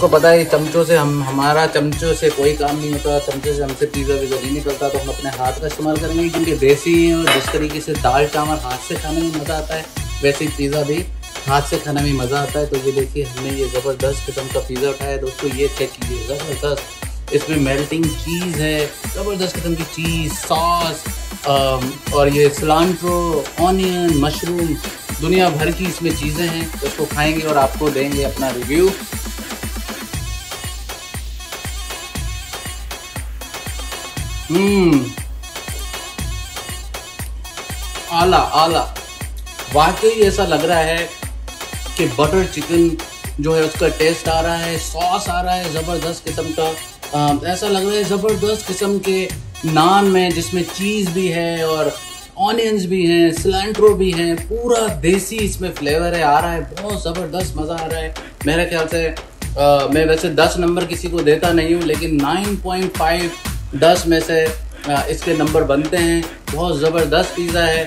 आपको पता है, चमचों से हम, हमारा चमचों से कोई काम नहीं होता, चमचे से हमसे पिज़्ज़ा वीज़ा नहीं निकलता तो हम अपने हाथ का इस्तेमाल करेंगे, क्योंकि देसी हैं और जिस तरीके से दाल चावल हाथ से खाने में मज़ा आता है, वैसे ही पिज़्ज़ा भी हाथ से खाने में मज़ा आता है। तो ये देखिए, हमने ये ज़बरदस्त किस्म का पिज़्ज़ा उठाया दोस्तों, ये चेक कीजिए, ज़बरदस्त। इसमें मेल्टिंग चीज़ है, ज़बरदस्त किस्म की चीज़ सॉस और ये सिलांट्रो ऑनियन मशरूम दुनिया भर की इसमें चीज़ें हैं, उसको खाएँगे और आपको देंगे अपना रिव्यू हम्म आला आला। वाकई ऐसा लग रहा है कि बटर चिकन जो है उसका टेस्ट आ रहा है सॉस आ रहा है ज़बरदस्त किस्म का। आ, ऐसा लग रहा है ज़बरदस्त किस्म के नान में जिसमें चीज़ भी है और ऑनियंस भी हैं सिलेंट्रो भी हैं पूरा देसी इसमें फ्लेवर है आ रहा है बहुत ज़बरदस्त मज़ा आ रहा है। मेरे ख्याल से आ, मैं वैसे दस नंबर किसी को देता नहीं हूँ लेकिन नाइन पॉइंट फाइव दस में से इसके नंबर बनते हैं। बहुत ज़बरदस्त पिज़्ज़ा है।